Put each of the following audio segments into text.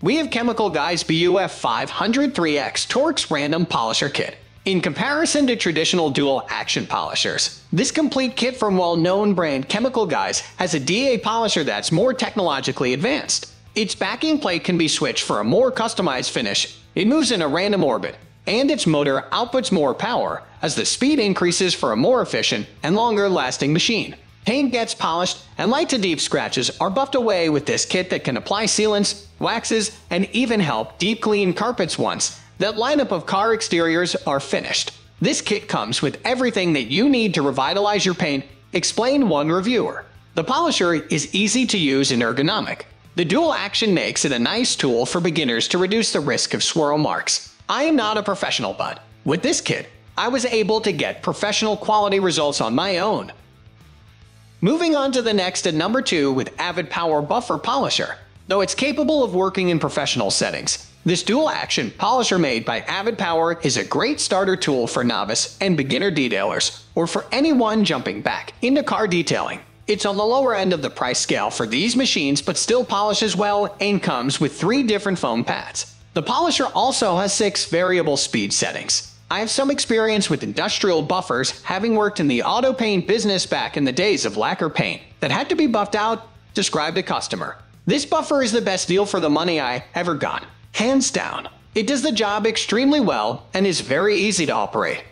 we have Chemical Guys BUF 503X TORQX Random Polisher Kit. In comparison to traditional dual action polishers, this complete kit from well-known brand Chemical Guys has a DA polisher that's more technologically advanced. Its backing plate can be switched for a more customized finish, it moves in a random orbit, and its motor outputs more power as the speed increases for a more efficient and longer lasting machine. Paint gets polished, and light to deep scratches are buffed away with this kit that can apply sealants, waxes, and even help deep clean carpets once that lineup of car exteriors are finished. This kit comes with everything that you need to revitalize your paint, explained one reviewer. The polisher is easy to use and ergonomic. The dual action makes it a nice tool for beginners to reduce the risk of swirl marks. I am not a professional, but with this kit, I was able to get professional quality results on my own. Moving on to the next at number 2 with Avid Power Buffer Polisher. Though it's capable of working in professional settings, this dual-action polisher made by Avid Power is a great starter tool for novice and beginner detailers, or for anyone jumping back into car detailing. It's on the lower end of the price scale for these machines but still polishes well and comes with three different foam pads. The polisher also has six variable speed settings, I have some experience with industrial buffers, having worked in the auto paint business back in the days of lacquer paint that had to be buffed out, described a customer. This buffer is the best deal for the money I ever got, hands down. It does the job extremely well and is very easy to operate.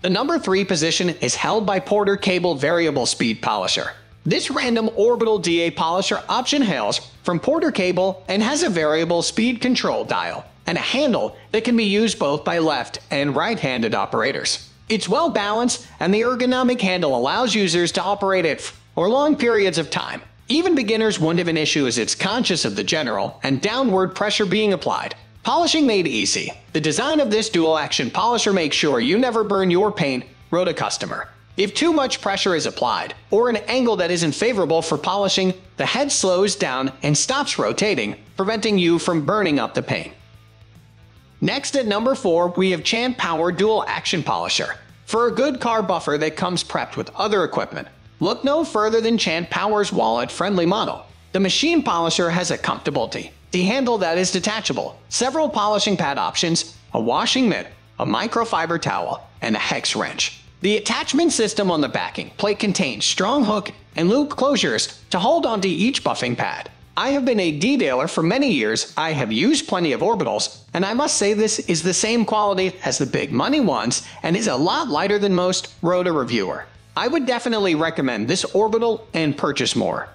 The number 3 position is held by Porter Cable Variable Speed Polisher. This random orbital DA polisher option hails from Porter Cable and has a variable speed control dial and a handle that can be used both by left and right-handed operators. It's well balanced, and the ergonomic handle allows users to operate it for long periods of time. Even beginners won't have an issue as it's conscious of the general and downward pressure being applied. Polishing made easy. The design of this dual-action polisher makes sure you never burn your paint, wrote a customer. If too much pressure is applied, or an angle that isn't favorable for polishing, the head slows down and stops rotating, preventing you from burning up the paint. Next at number 4, we have Chant Power Dual Action Polisher. For a good car buffer that comes prepped with other equipment, look no further than Chant Power's wallet-friendly model. The machine polisher has a comfortability, the handle that is detachable, several polishing pad options, a washing mitt, a microfiber towel, and a hex wrench. The attachment system on the backing plate contains strong hook and loop closures to hold onto each buffing pad. I have been a detailer for many years, I have used plenty of orbitals, and I must say this is the same quality as the big money ones and is a lot lighter than most, wrote a reviewer. I would definitely recommend this orbital and purchase more.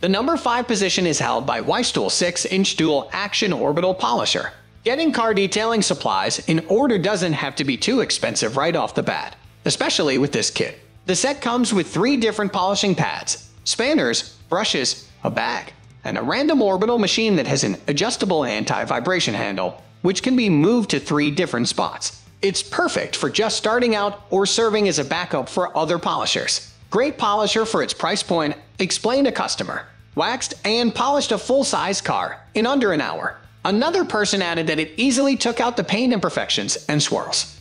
The number 5 position is held by Wisetool 6-inch dual action orbital polisher. Getting car detailing supplies in order doesn't have to be too expensive right off the bat, especially with this kit. The set comes with three different polishing pads, spanners, brushes, a bag, and a random orbital machine that has an adjustable anti-vibration handle, which can be moved to three different spots. It's perfect for just starting out or serving as a backup for other polishers. Great polisher for its price point, explained a customer. Waxed and polished a full-size car in under an hour. Another person added that it easily took out the paint imperfections and swirls.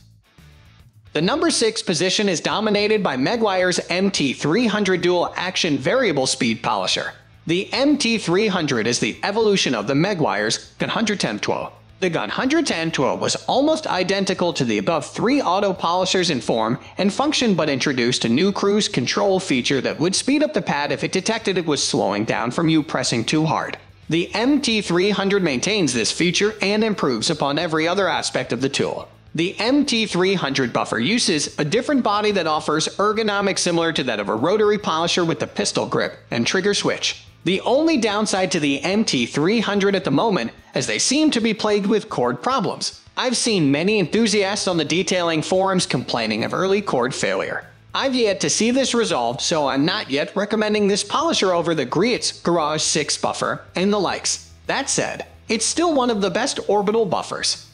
The number 6 position is dominated by Meguiar's MT300 Dual Action Variable Speed Polisher. The MT300 is the evolution of the Meguiar's Gun 110 Twelve. The Gun 110 Twelve was almost identical to the above three auto polishers in form and function but introduced a new cruise control feature that would speed up the pad if it detected it was slowing down from you pressing too hard. The MT300 maintains this feature and improves upon every other aspect of the tool. The MT300 buffer uses a different body that offers ergonomics similar to that of a rotary polisher with the pistol grip and trigger switch. The only downside to the MT300 at the moment is they seem to be plagued with cord problems. I've seen many enthusiasts on the detailing forums complaining of early cord failure. I've yet to see this resolved, so I'm not yet recommending this polisher over the Griot's Garage 6 buffer and the likes. That said, it's still one of the best orbital buffers.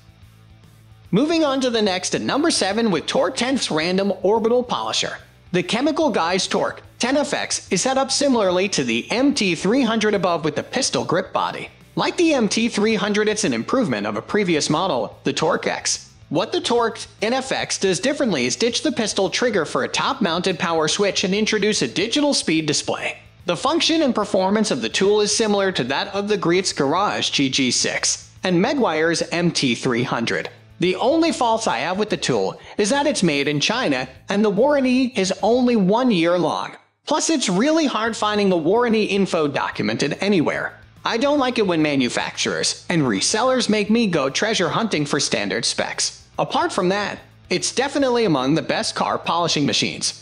Moving on to the next at number 7 with Torq 10FX Random Orbital Polisher. The Chemical Guys Torq 10FX is set up similarly to the MT300 above with the pistol grip body. Like the MT300, it's an improvement of a previous model, the Torq X. What the Torq 10FX does differently is ditch the pistol trigger for a top-mounted power switch and introduce a digital speed display. The function and performance of the tool is similar to that of the Griot's Garage GG6 and Meguiar's MT300. The only fault I have with the tool is that it's made in China and the warranty is only one year long. Plus, it's really hard finding the warranty info documented anywhere. I don't like it when manufacturers and resellers make me go treasure hunting for standard specs. Apart from that, it's definitely among the best car polishing machines.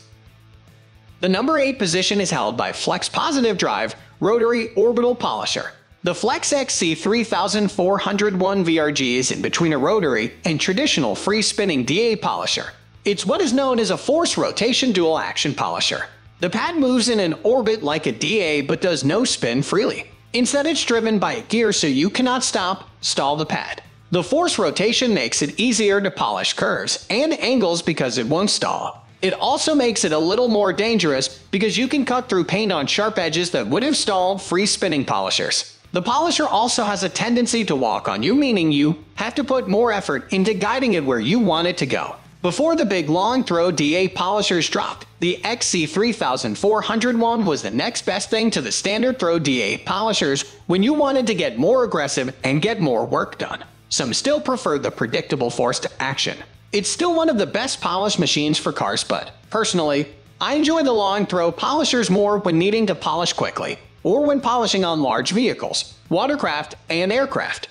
The number 8 position is held by Flex Positive Drive Rotary Orbital Polisher. The Flex XC 3401 VRG is in between a rotary and traditional free spinning DA polisher. It's what is known as a force rotation dual action polisher. The pad moves in an orbit like a DA but does no spin freely. Instead, it's driven by a gear so you cannot stop, stall the pad. The force rotation makes it easier to polish curves and angles because it won't stall. It also makes it a little more dangerous because you can cut through paint on sharp edges that would have stalled free spinning polishers. The polisher also has a tendency to walk on you, meaning you have to put more effort into guiding it where you want it to go. Before the big long throw DA polishers dropped, the XC3401 was the next best thing to the standard throw DA polishers when you wanted to get more aggressive and get more work done. Some still prefer the predictable forced action. It's still one of the best polish machines for cars, but personally, I enjoy the long throw polishers more when needing to polish quickly, or when polishing on large vehicles, watercraft, and aircraft.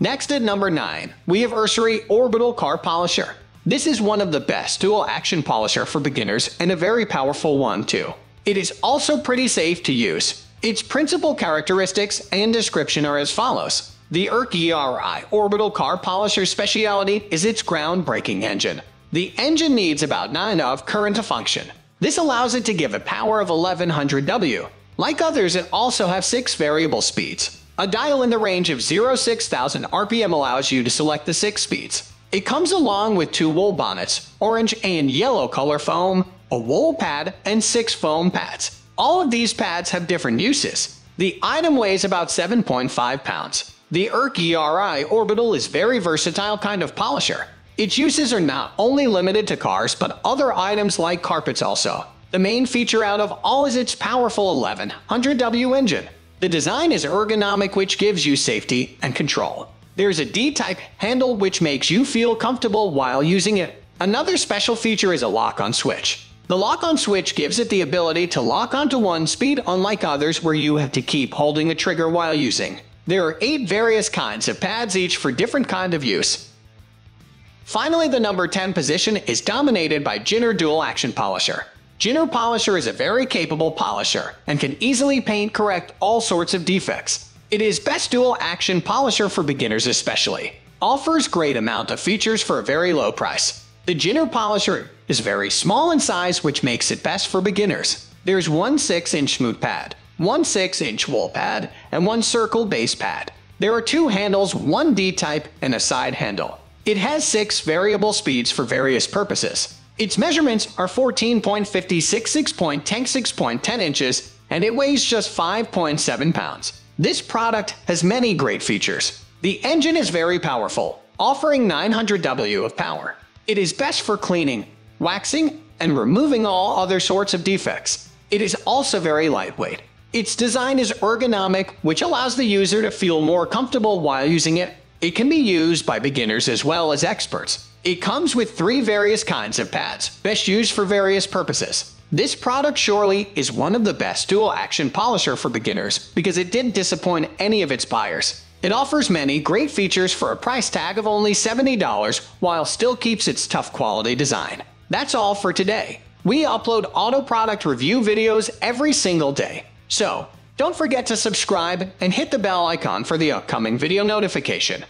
Next at number 9, we have Urceri Orbital Car Polisher. This is one of the best dual action polisher for beginners and a very powerful one too. It is also pretty safe to use. Its principal characteristics and description are as follows. The Urceri Orbital Car Polisher speciality is its groundbreaking engine. The engine needs about 9 of current to function. This allows it to give a power of 1100 W. Like others, it also has 6 variable speeds. A dial in the range of 0-6000 RPM allows you to select the 6 speeds. It comes along with two wool bonnets, orange and yellow color foam, a wool pad, and six foam pads. All of these pads have different uses. The item weighs about 7.5 pounds. The ERC ERI Orbital is very versatile kind of polisher. Its uses are not only limited to cars, but other items like carpets also. The main feature out of all is its powerful 1100W engine. The design is ergonomic which gives you safety and control. There's a D-type handle which makes you feel comfortable while using it. Another special feature is a lock-on switch. The lock-on switch gives it the ability to lock onto one speed unlike others where you have to keep holding a trigger while using. There are 8 various kinds of pads each for different kind of use. Finally, the number 10 position is dominated by Ginour Dual Action Polisher. Ginour Polisher is a very capable polisher and can easily paint correct all sorts of defects. It is best dual action polisher for beginners especially. Offers great amount of features for a very low price. The Ginour Polisher is very small in size which makes it best for beginners. There's one 6-inch smooth pad, one 6-inch wool pad, and one circle base pad. There are two handles, one D-type and a side handle. It has six variable speeds for various purposes. Its measurements are 14.56, 6.10, 6.10 inches, and it weighs just 5.7 pounds. This product has many great features. The engine is very powerful, offering 900 W of power. It is best for cleaning, waxing, and removing all other sorts of defects. It is also very lightweight. Its design is ergonomic, which allows the user to feel more comfortable while using it. It can be used by beginners as well as experts. It comes with three various kinds of pads, best used for various purposes. This product surely is one of the best dual action polisher for beginners because it didn't disappoint any of its buyers. It offers many great features for a price tag of only $70 while still keeps its tough quality design. That's all for today. We upload auto product review videos every single day. So, don't forget to subscribe and hit the bell icon for the upcoming video notification.